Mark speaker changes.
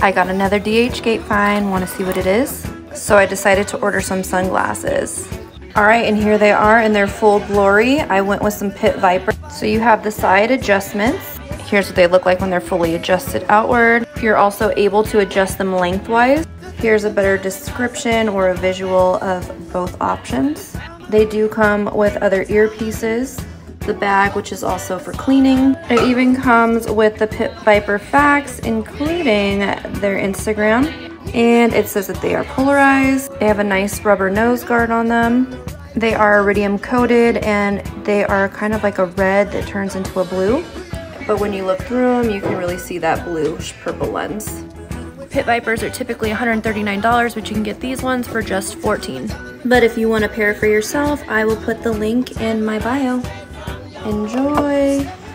Speaker 1: I got another DHgate fine, wanna see what it is? So I decided to order some sunglasses. All right, and here they are in their full glory. I went with some Pit Viper. So you have the side adjustments. Here's what they look like when they're fully adjusted outward. You're also able to adjust them lengthwise. Here's a better description or a visual of both options. They do come with other earpieces, the bag, which is also for cleaning. It even comes with the Pit Viper facts, including their Instagram. And it says that they are polarized. They have a nice rubber nose guard on them. They are iridium coated and they are kind of like a red that turns into a blue. But when you look through them, you can really see that bluish purple lens. Pit Vipers are typically $139, but you can get these ones for just 14. But if you want a pair for yourself, I will put the link in my bio. Enjoy!